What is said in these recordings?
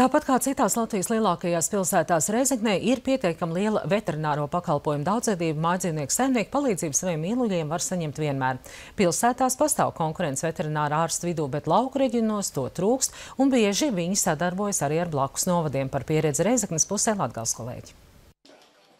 Tāpat kā citās Latvijas lielākajās pilsētās Reizeknē ir pietiekami liela veterināro pakalpojumu daudzveidība, mājdzīvnieku saimnieku palīdzību saviem mīluļiem var saņemt vienmēr. Pilsētās pastāv konkurence veterināra ārstu vidū, bet lauku reģionos to trūkst, un bieži viņi sadarbojas arī ar blakus novadiem par pieredzi Reizeknes pusē Latgals kolēģi.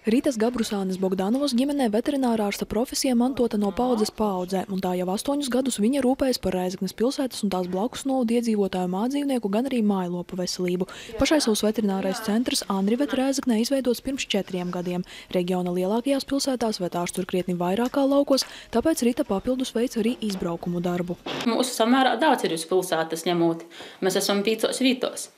Rītas Gabrusānes Bogdanovas ģimenē veterinārārsta profesija mantota no paudzes paudzē, un tā jau astoņus gadus viņa rūpējas par Reizeknes pilsētas un tās blakus novadu iedzīvotāju mājdzīvnieku, gan arī mājlopu veselību. Pašai savs veterinārais centrs Andrivet Reizeknē izveidots pirms četriem gadiem. Reģiona lielākajās pilsētās vetārs tur krietni vairāk kā laukos, tāpēc Rita papildus veic arī izbraukumu darbu. Mūsu samērā daudz ir uz pilsētas ņemot. Mēs esam pīcos vītos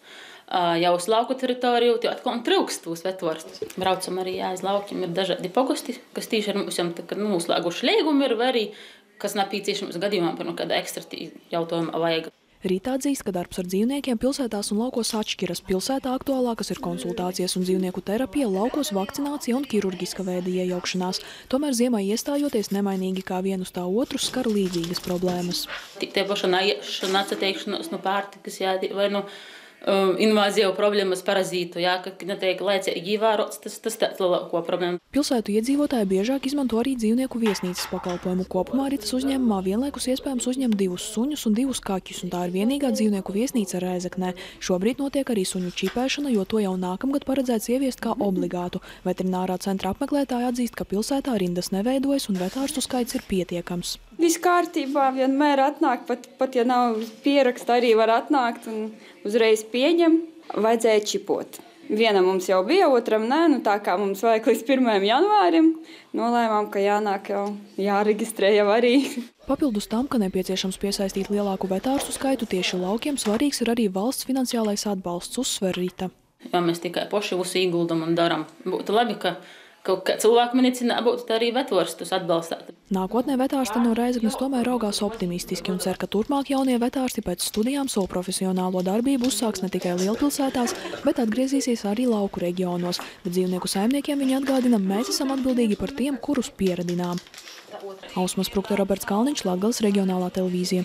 jau uz lauku teritoriju, tad atkal trūkst tos vetvarstus. Braucam arī jā, aiz laukiem, ir dažādi pogusti, kas tieši ar mums jau nu, noslēguši līgumu ir, arī kas nepieciešams gadījumā par nu, kādu ekstra jautājumu vajag. Rītā atzīst, ka darbs ar dzīvniekiem pilsētās un laukos atšķiras. Pilsētā aktuālākas ir konsultācijas un dzīvnieku terapija, laukos vakcinācija un ķirurģiska veida iejaukšanās. Tomēr ziemā iestājoties nemainīgi kā vienus tā otrus skar līdzīgas problēmas. Tik tie paši naiešana, atsateikšanos no pārtikas, jā, vai no nu um, invāziju problēmas parazītu, jā, ka netiek laicīgi ievērots, tas, tas tāds lielāko problēmu. Pilsētu iedzīvotāji biežāk izmanto arī dzīvnieku viesnīcas pakalpojumu. Kopumā Ritas uzņēmumā vienlaikus iespējams uzņemt divus suņus un divus kaķus, un tā ir vienīgā dzīvnieku viesnīca Rēzeknē. Šobrīd notiek arī suņu čipēšana, jo to jau nākamgad paredzēts ieviest kā obligātu. Veterinārā centra apmeklētāji atzīst, ka pilsētā rindas neveidojas un vetārstu skaits ir pietiekams. Viss kārtībā, vienmēr atnāk, pat, pat ja nav pieraksta, arī var atnākt un uzreiz pieņem. Vajadzēja čipot. Vienam mums jau bija, otram nē, nu tā kā mums vajag līdz 1. janvārim, nolēmām, ka jānāk jau jāreģistrē jau arī. Papildus tam, ka nepieciešams piesaistīt lielāku vetārstu skaitu tieši laukiem, svarīgs ir arī valsts finansiālais atbalsts, uzsver Rita. Ja mēs tikai paši ieguldam un daram, būtu labi, ka kaut kā cilvēku medicīnā būtu arī vetvarstus atbalstāt. Nākotnē vetārsti no Reizeknes tomēr raugās optimistiski un cer, ka turpmāk jaunie vetārsti pēc studijām savu profesionālo darbību uzsāks ne tikai lielpilsētās, bet atgriezīsies arī lauku reģionos. Bet dzīvnieku saimniekiem viņi atgādina, mēs esam atbildīgi par tiem, kurus pieredinām. Ausmas Prukta Roberts Kalniņš, Latgales reģionālā televīzija.